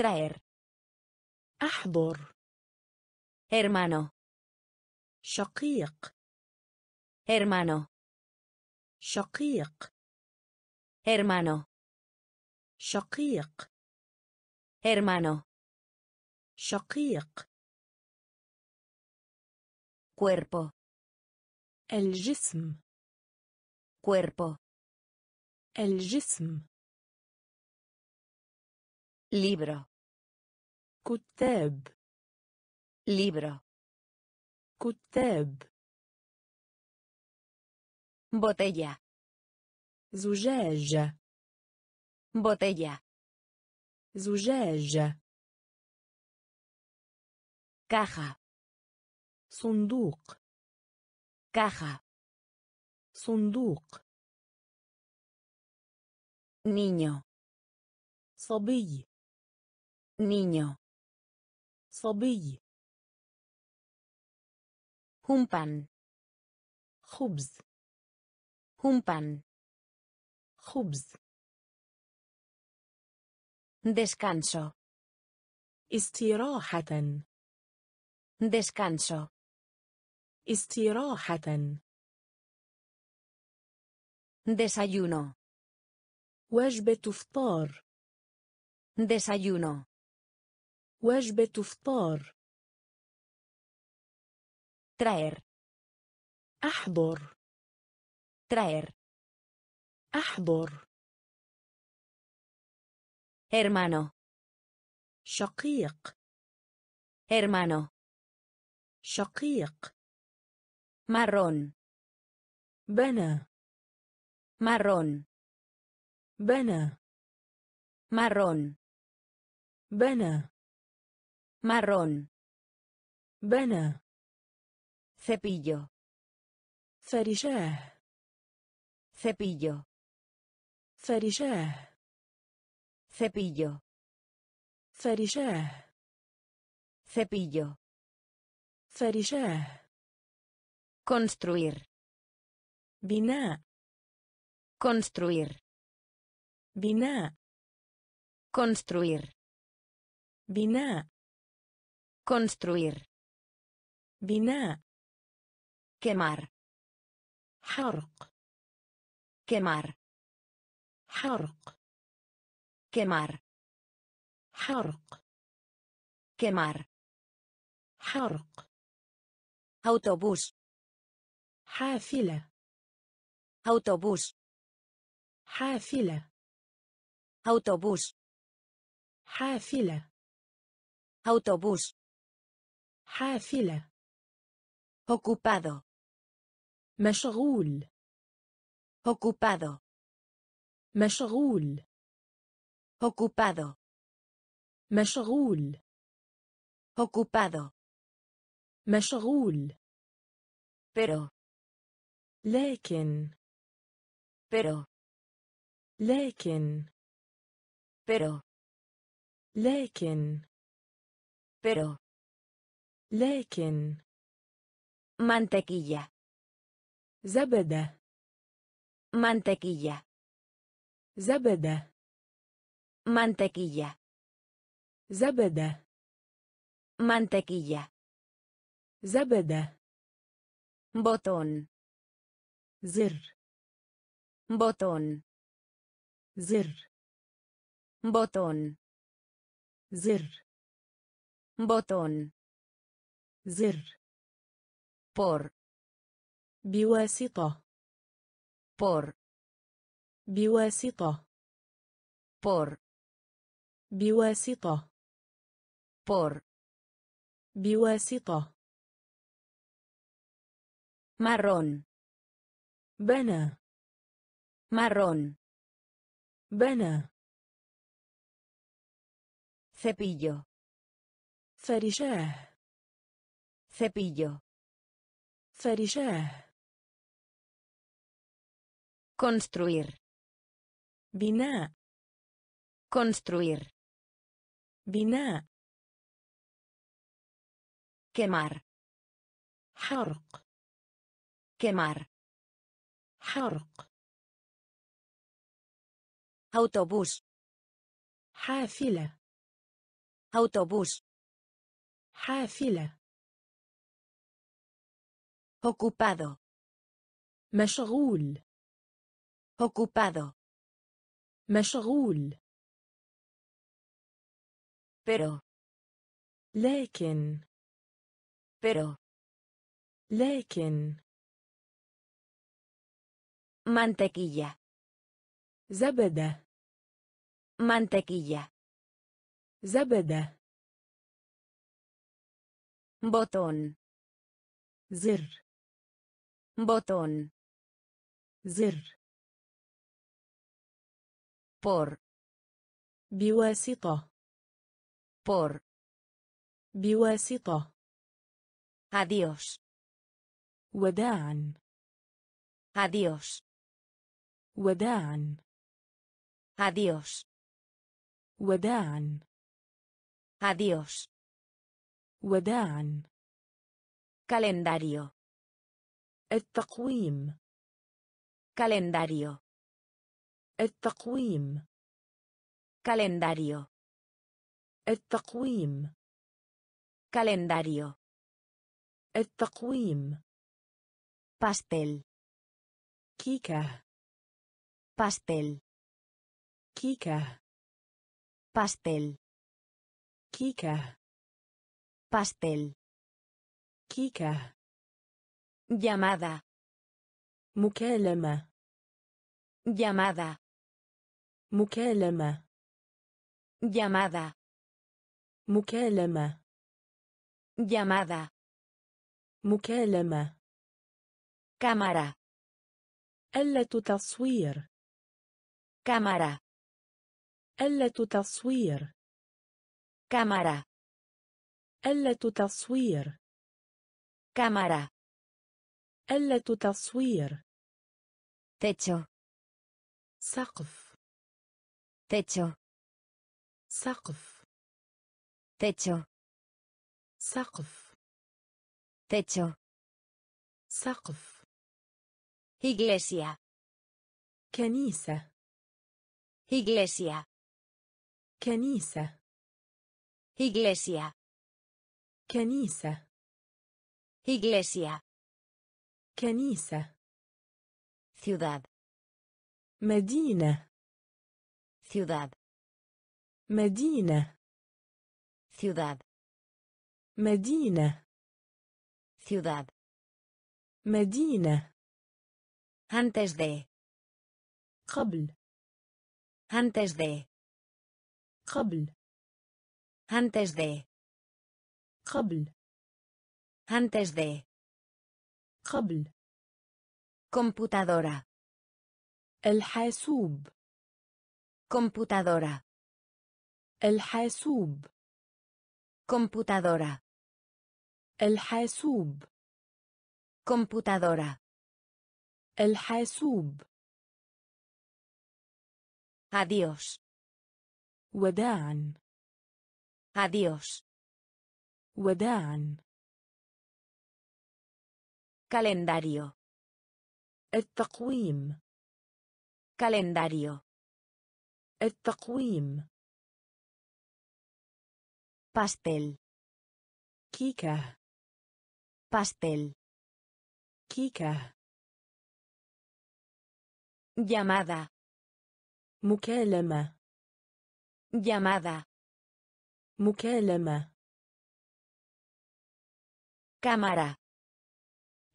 traer أحضر hermano شقيق hermano شقيق hermano شقيق hermano شقيق cuerpo الجسم cuerpo الجسم libro كتاب libro كتاب botella زجاج botella زجاج caja صندوق caja صندوق niño صبي niño صبي pan خبز pan خبز descanso استراحة descanso استراحة desayuno وجبة فطار desayuno وجبة فطار traer أحضر traer أحضر hermano شقيق hermano شقيق marrón بنى marrón بنى marrón بنى marrón بنى cepillo فرشاه cepillo فرشاه cepillo فرشاه cepillo فرشاه construir بناء construir بناء construir بناء construir بناء quemar حرق quemar حرق quemar حرق quemar حرق autobús حافلة autobús حافلة autobús حافلة autobús حافلة ocupado مشغول ocupado مشغول ocupado مشغول ocupado مشغول pero لكن pero لكن pero لكن pero لكن mantequilla زبدة mantequilla زبدة mantequilla زبدة mantequilla زبدة botón زر botón زر botón زر botón زر. por بواسطة. por بواسطة. por بواسطة. por بواسطة. marrón بنى marrón بنى cepillo فرشاه cepillo فرشاه construir بناء construir بناء quemar حرق quemar حرق autobús حافلة Autobús. حافلة Ocupado. مشغول Ocupado. مشغول Pero. لكن Pero. لكن Mantequilla. زبدة Mantequilla. زبدة Botón. زر Botón. زر Por. بواسطة Por. بواسطة Adiós. وداعا Adiós. وداعا Adiós. وداعا Adiós. وداعا Calendario. التقويم Calendario. التقويم Calendario. التقويم Calendario. التقويم Pastel. كيكة Pastel. كيكة Pastel. كيكة Pastel. كيكة Llamada. مكالمة Llamada. مكالمة Llamada. مكالمة Llamada. مكالمة Cámara. آلة تصوير Cámara. آلة تصوير Cámara. آلة تصوير Cámara. آلة تصوير. techo سقف. techo سقف. techo سقف. تيتشو سقف. إغليسيا كنيسة. إيجليسيا كنيسة. إيجليسيا كنيسة. إغليسيا كنيسة Ciudad. مدينة Ciudad. مدينة Ciudad. مدينة Ciudad. مدينة Antes de. قبل Antes de. قبل Antes de. قبل Antes de. قبل Computadora. الحاسوب Computadora. الحاسوب Computadora. الحاسوب Computadora. الحاسوب Adiós. وداعا Adiós. وداعا Calendario. التقويم Calendario. التقويم Pastel. كيكة Pastel. كيكة Llamada. مكالمة Llamada. مكالمة Cámara.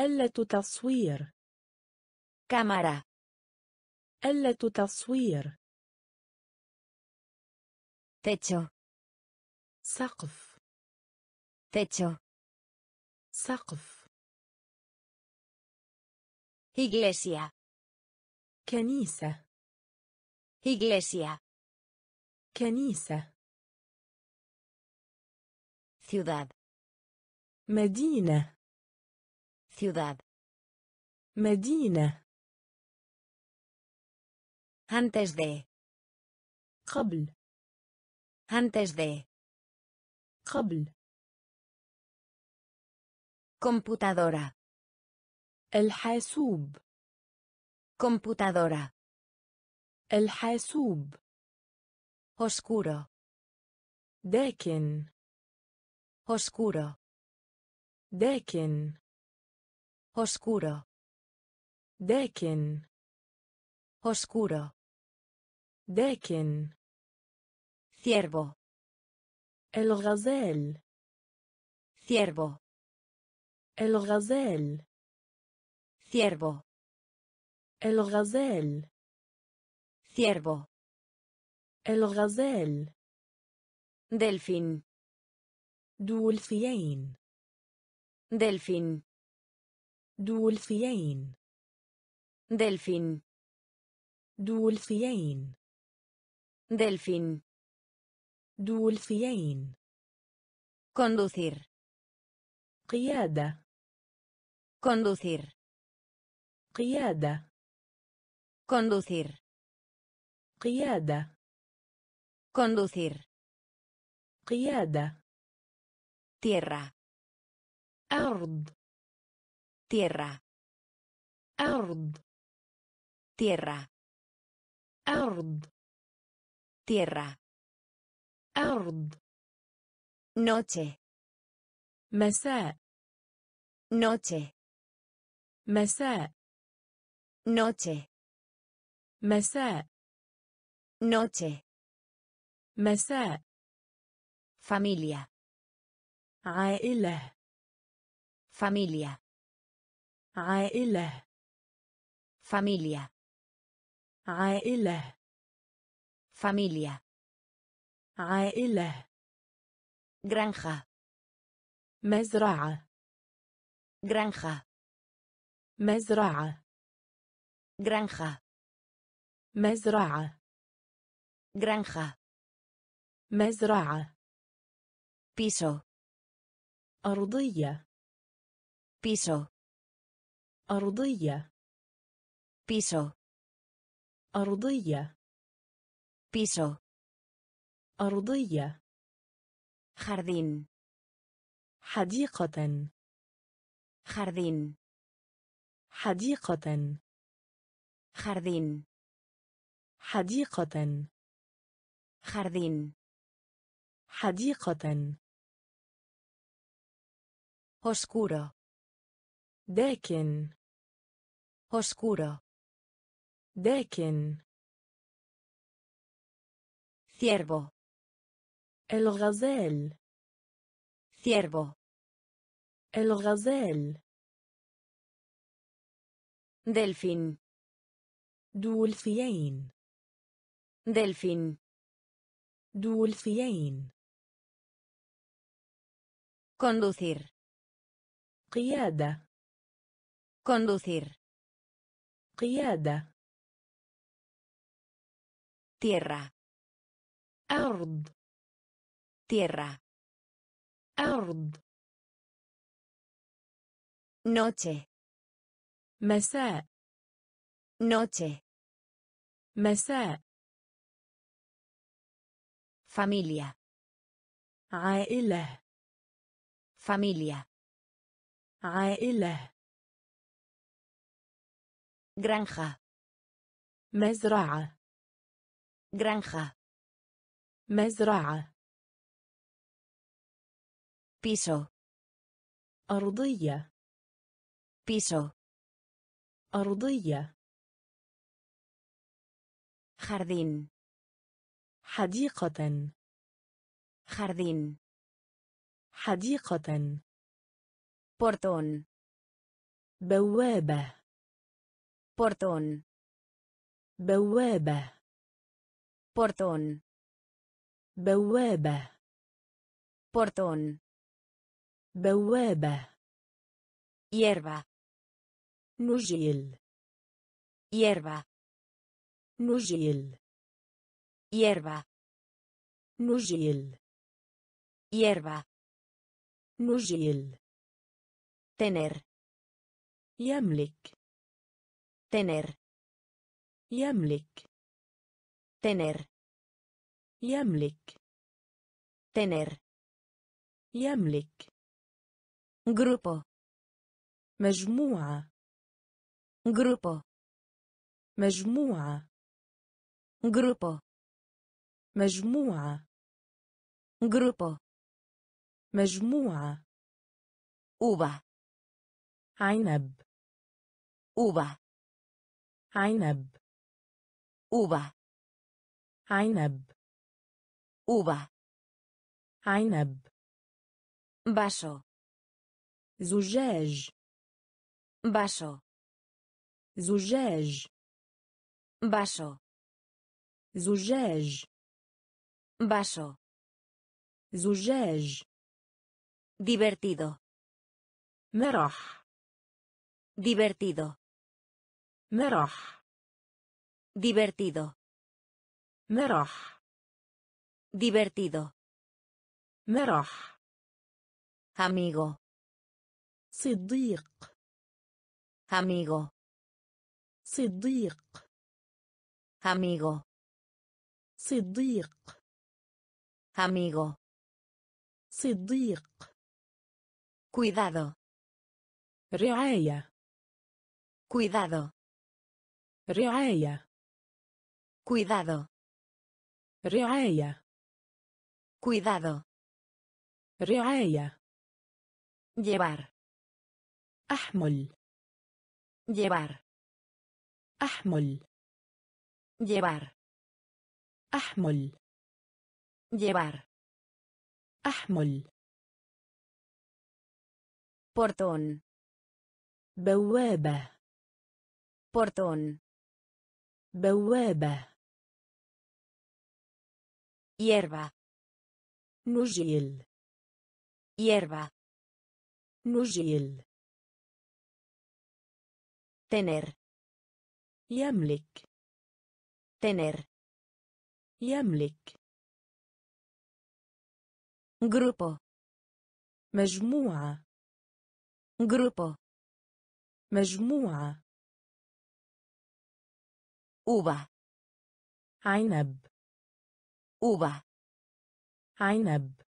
آلة تصوير Cámara. آلة تصوير Techo. سقف Techo. سقف Iglesia. كنيسة Iglesia. كنيسة Ciudad. مدينة Ciudad. مدينة Antes de. قبل Antes de. قبل Computadora. الحاسوب Computadora. الحاسوب Oscuro. داكن oscuro داكن oscuro داكن oscuro داكن ciervo الغزال ciervo الغزال ciervo الغزال ciervo الغزال delfín دولفين delfín دولفين دلفين. دولفين دلفين. دولفين conducir قيادة. conducir قيادة. conducir قيادة. conducir قيادة. tierra أرض. Tierra أرض tierra أرض tierra أرض noche مساء noche مساء noche مساء noche مساء familia عائلة familia عائلة familia عائلة familia عائلة granja مزرعة granja مزرعة granja مزرعة granja مزرعة piso أرضية piso أرضية piso أرضية piso أرضية jardín حديقة jardín حديقة jardín حديقة jardín حديقة oscuro داكن oscuro داكن ciervo الغزال ciervo الغزال delfín دولفين delfín دولفين conducir قيادة conducir قيادة tierra أرض tierra أرض noche مساء noche مساء familia عائلة familia عائلة Granja مزرعة granja مزرعة piso أرضية piso أرضية jardín حديقة jardín حديقة portón بوابة بورتون بوابة. بورتون بوابة. بورتون بوابة. يربا نجيل. يربا نجيل. يربا نجيل. يربا نجيل. تنر. يملك. Tener يملك tener يملك tener يملك grupo مجموعة grupo مجموعة grupo مجموعة Grupo. مجموعة Uva. عنب Uva. عينب أوبا عينب أوبا عينب باشو زجاج. باشو زجاج. باشو زجاج. باشو زجاج. Divertido. مرح. Divertido. مرح Divertido. مرح Divertido. مرح Amigo. صديق Amigo. صديق Amigo. صديق Amigo. صديق Cuidado. رعاية Cuidado. رعاية Cuidado. رعاية Cuidado. رعاية Llevar. أحمل Llevar. أحمل Llevar. أحمل Llevar. أحمل Portón. بوابة Portón. بوابة Hierba. نجيل Hierba. نجيل Tener. يملك Tener. يملك Grupo. مجموعة Grupo. مجموعة Uva. عنب Uva. عنب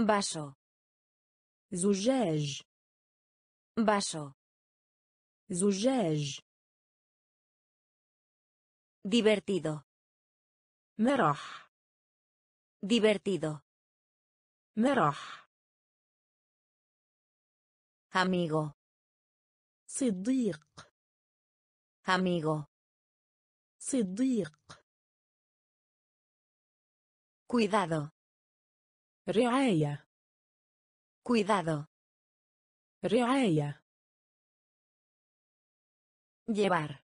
Vaso. زجاج Vaso. زجاج Divertido. مرح Divertido. مرح Amigo. صديق Amigo. صديق Cuidado. رعاية Cuidado. رعاية Llevar.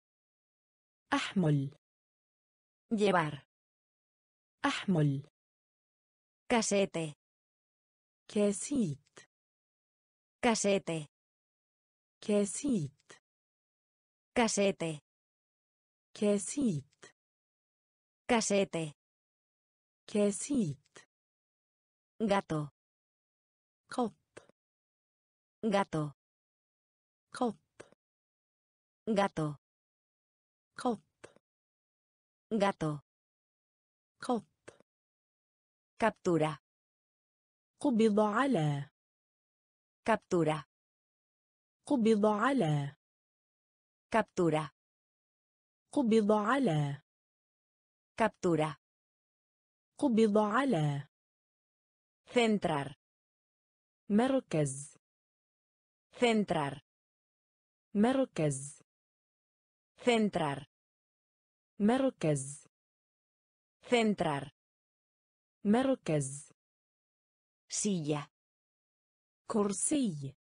أحمل Llevar. أحمل Casete. كاسيت Casete. كاسيت Casete. كاسيت Casete. كاسيت Gato. قط Gato. قط Gato. قط Gato. قط Captura. قبض على Captura. قبض على Captura. قبض على Captura. قبض على Centrar. مركز Centrar. مركز Centrar. مركز Centrar. مركز Silla. كرسي